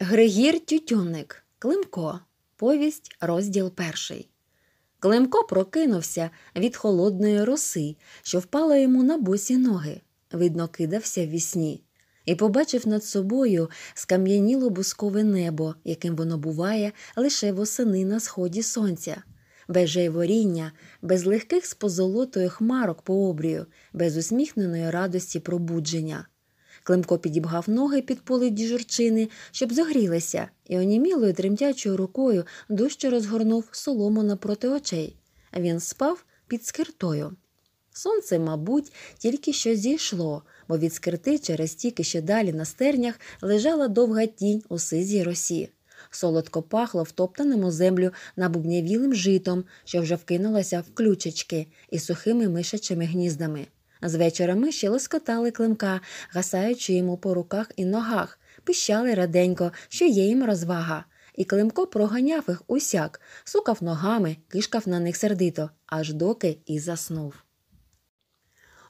Григір Тютюнник Климко. Повість, розділ перший. Климко прокинувся від холодної роси, що впала йому на босі ноги. Видно, кидався в вісні. І побачив над собою скам'яніло бускове небо, яким воно буває лише восени на сході сонця, без жайворіння, без легких з позолотою хмарок по обрію, без усміхненої радості пробудження. Климко підібгав ноги під поле діжурчини, щоб зогрілися, і онімілою тремтячою рукою дужче розгорнув солому напроти очей. Він спав під скиртою. Сонце, мабуть, тільки що зійшло, бо від скирти через тіки, що далі на стернях лежала довга тінь у сизій росі. Солодко пахло втоптаному землю набубнявілим житом, що вже вкинулося в ключечки і сухими мишачими гніздами. З вечора миші лоскотали климка, гасаючи йому по руках і ногах, пищали раденько, що є їм розвага. І Климко проганяв їх усяк, сукав ногами, кишкав на них сердито, аж доки і заснув.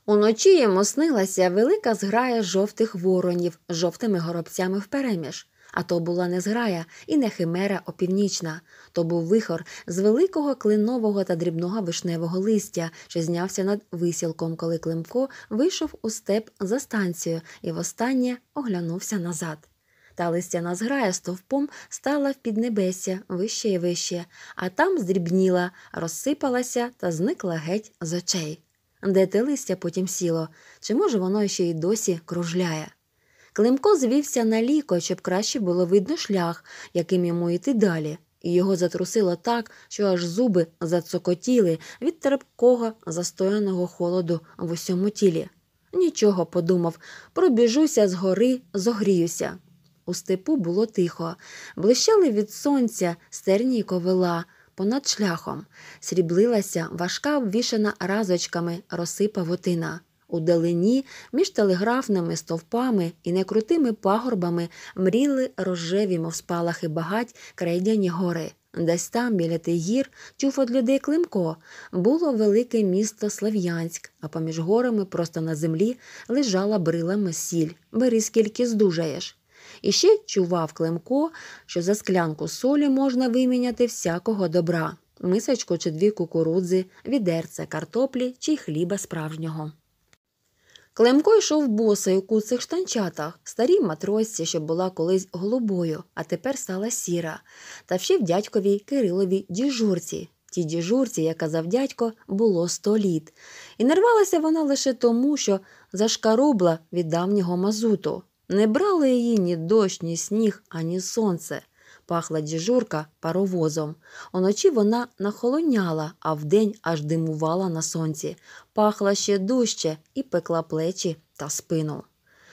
Уночі йому снилася велика зграя жовтих воронів з жовтими горобцями впереміж. А то була не зграя і не химера опівнічна, то був вихор з великого клинового та дрібного вишневого листя, що знявся над висілком, коли Климко вийшов у степ за станцію і востаннє оглянувся назад. Та листяна зграя стовпом стала в піднебесся вище і вище, а там здрібніла, розсипалася та зникла геть з очей. Де те листя потім сіло, чи може воно ще й досі кружляє? Климко звівся на ліко, щоб краще було видно шлях, яким йому йти далі, і його затрусило так, що аж зуби зацокотіли від терпкого, застояного холоду в усьому тілі. Нічого, подумав, пробіжуся з гори, зогріюся. У степу було тихо, блищали від сонця стерні ковила понад шляхом, сріблилася важка обвішана разочками розсипавотина. У далині між телеграфними стовпами і некрутими пагорбами мріли рожеві, мов спалахи багать, крейдяні гори. Десь там, біля тих гір, чув од людей Климко, було велике місто Слав'янськ, а поміж горами просто на землі лежала брилами сіль. Бери скільки здужаєш. І ще чував Климко, що за склянку солі можна виміняти всякого добра мисочку чи дві кукурудзи, відерце картоплі чи хліба справжнього. Климко йшов босий у куцих штанчатах, старій матросці, що була колись голубою, а тепер стала сіра, та вшив дядьковій Кириловій діжурці. Тій діжурці, як казав дядько, було сто літ. І не рвалася вона лише тому, що зашкарубла від давнього мазуту. Не брали її ні дощ, ні сніг, ані сонце. Пахла діжурка паровозом. Уночі вона нахолоняла, а вдень аж димувала на сонці. Пахла ще дужче і пекла плечі та спину.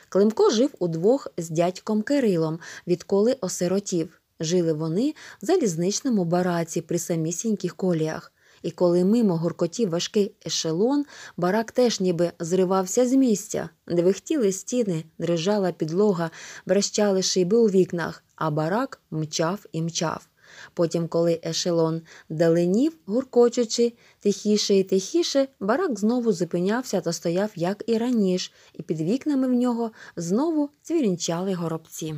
Климко жив удвох з дядьком Кирилом, відколи осиротів. Жили вони в залізничному бараці при самісіньких коліях. І коли мимо гуркотів важкий ешелон, барак теж ніби зривався з місця, двихтіли стіни, дрижала підлога, брещали шиби у вікнах, а барак мчав і мчав. Потім, коли ешелон даленів, гуркочучи, тихіше і тихіше, барак знову зупинявся та стояв, як і раніше, і під вікнами в нього знову цвірінчали горобці.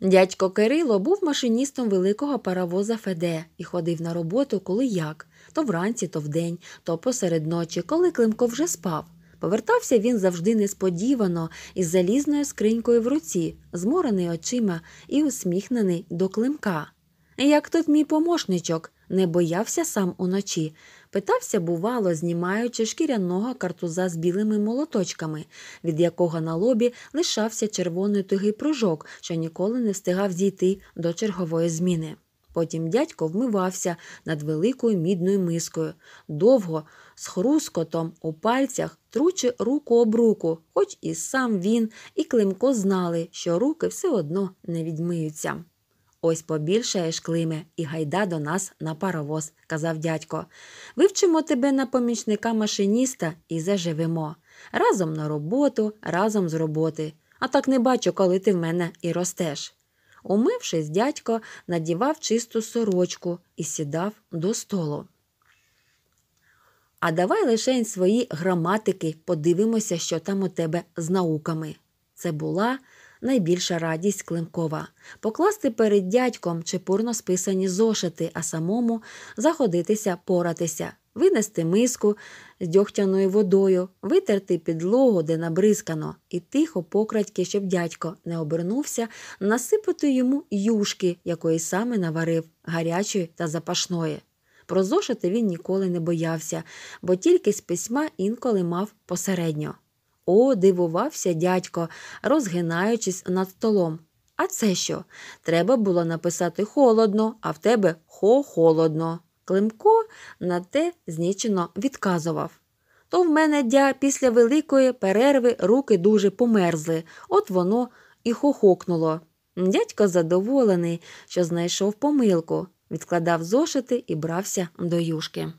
Дядько Кирило був машиністом великого паровоза Феде і ходив на роботу коли як то вранці, то вдень, то посеред ночі, коли Климко вже спав. Повертався він завжди несподівано із залізною скринькою в руці, зморений очима і усміхнений до Климка. Як тут мій помощничок, не боявся сам уночі, питався, бувало, знімаючи шкіряного картуза з білими молоточками, від якого на лобі лишався червоний тугий пружок, що ніколи не встигав зійти до чергової зміни. Потім дядько вмивався над великою мідною мискою, довго, з хрускотом у пальцях, тручи руку об руку, хоч і сам він, і Климко знали, що руки все одно не відмиються. Ось побільшаєш, Климе, і гайда до нас на паровоз, казав дядько. Вивчимо тебе на помічника машиніста і заживемо. Разом на роботу, разом з роботи. А так не бачу, коли ти в мене і ростеш. Умившись, дядько надівав чисту сорочку і сідав до столу. А давай лишень свої граматики подивимося, що там у тебе з науками. Це була найбільша радість Климкова покласти перед дядьком чепурно списані зошити, а самому заходитися поратися, винести миску з дьогтяною водою, витерти підлогу, де набризкано, і тихо покрадьки, щоб дядько не обернувся, насипати йому юшки, якої саме наварив, гарячої та запашної. Про зошити він ніколи не боявся, бо тільки з письма інколи мав посередньо. О, дивувався дядько, розгинаючись над столом. А це що? Треба було написати холодно, а в тебе хо-холодно. Климко на те знічено відказував. То в мене дя після великої перерви руки дуже померзли, от воно і хохокнуло. Дядько задоволений, що знайшов помилку, відкладав зошити і брався до юшки.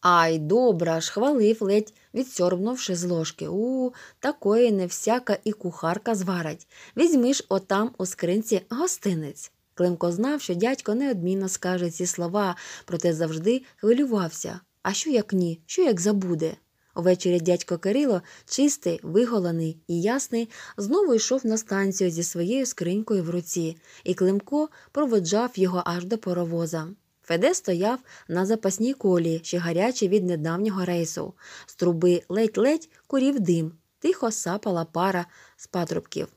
Ай, добра ж, хвалив, ледь відсьорбнувши з ложки. У, такої не всяка і кухарка зварить. Візьми ж отам у скринці гостинець. Климко знав, що дядько неодмінно скаже ці слова, проте завжди хвилювався. А що як ні, що як забуде? Увечері дядько Кирило, чистий, виголений і ясний, знову йшов на станцію зі своєю скринькою в руці, і Климко проводжав його аж до паровоза. Феде стояв на запасній колії, ще гарячий від недавнього рейсу. З труби ледь-ледь курів дим, тихо сапала пара з патрубків.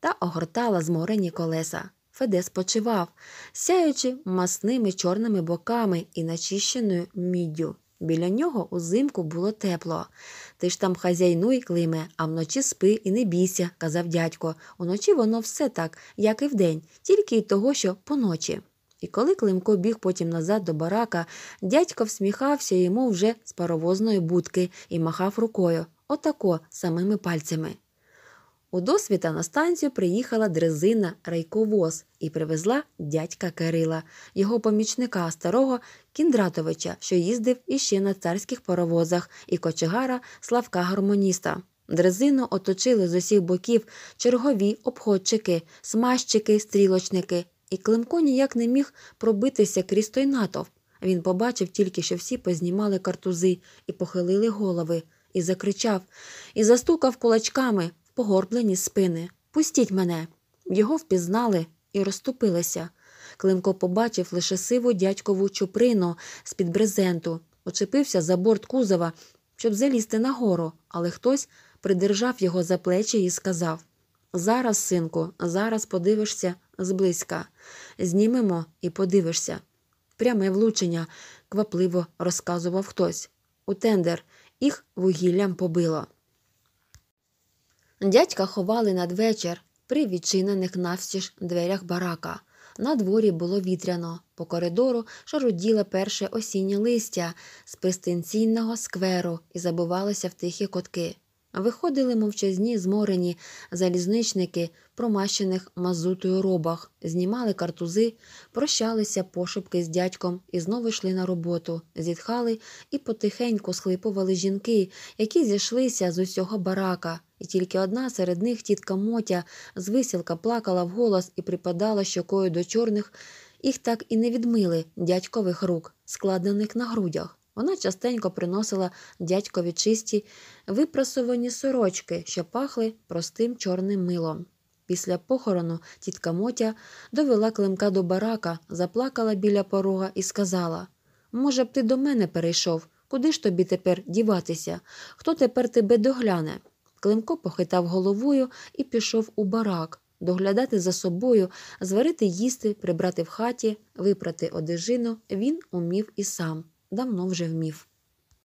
Та огортала зморені колеса. Феде спочивав, сяючи масними чорними боками і начищеною міддю. Біля нього узимку було тепло. Ти ж там хазяйнуй, Климе, а вночі спи і не бійся, казав дядько. Уночі воно все так, як і вдень, тільки й того, що поночі. І коли Климко біг потім назад до барака, дядько всміхався йому вже з паровозної будки і махав рукою, отако самими пальцями. У досвіта на станцію приїхала дрезина рейковоз і привезла дядька Кирила, його помічника старого Кіндратовича, що їздив іще на царських паровозах, і кочегара Славка гармоніста. Дрезину оточили з усіх боків чергові обходчики, смазчики, стрілочники, і Климко ніяк не міг пробитися крізь той натовп. Він побачив тільки, що всі познімали картузи і похилили голови, і закричав, і застукав кулачками в погорблені спини. Пустіть мене. Його впізнали і розступилися. Климко побачив лише сиву дядькову чуприну з-під брезенту, очепився за борт кузова, щоб залізти нагору, але хтось придержав його за плечі і сказав Зараз, синку, зараз подивишся зблизька. Знімемо і подивишся. Пряме влучення, квапливо розказував хтось. У тендер їх вугіллям побило. Дядька ховали надвечір при відчинених навстіж дверях барака. На дворі було вітряно. По коридору шаруділо перше осіннє листя з пристинційного скверу і забивалося в тихі котки. Виходили мовчазні зморені залізничники, промащених мазутою робах, знімали картузи, прощалися пошепки з дядьком і знову йшли на роботу, зітхали і потихеньку схлипували жінки, які зійшлися з усього барака, і тільки одна серед них тітка Мотя з висілка плакала вголос і припадала щокою до чорних, їх так і не відмили дядькових рук, складених на грудях. Вона частенько приносила дядькові чисті випрасовані сорочки, що пахли простим чорним милом. Після похорону тітка Мотя довела Климка до барака, заплакала біля порога і сказала Може б, ти до мене перейшов? Куди ж тобі тепер діватися? Хто тепер тебе догляне? Климко похитав головою і пішов у барак, доглядати за собою, зварити їсти, прибрати в хаті, випрати одежину він умів і сам давно вже вмів.